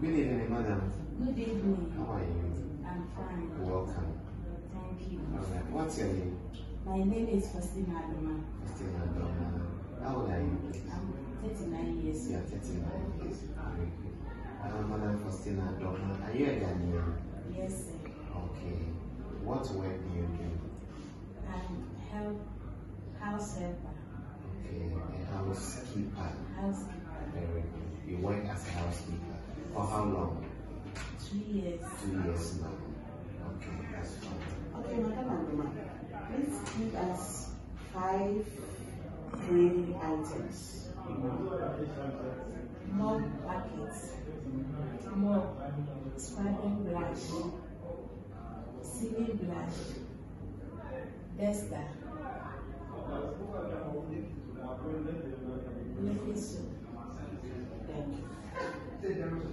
Good evening, madam. Good evening. How are you? I'm fine. Welcome. Thank you. All right. What's your name? My name is Faustina Adomah. Faustina Doma. How old are you? please? I'm 39 years You are 39 years. Very good. Uh, madam Faustina Doma, are you a Ghanaian? Yes, sir. Okay. What work do you do? I'm help, house helper, Okay. A housekeeper. housekeeper. Very good. You work as a housekeeper. For how long? Two years. Two years now. Okay, that's fine. Okay, Madam Andoma, please give us five cleaning items. More buckets. More scrubbing brush. Ceiling brush. Duster. Liquid soap.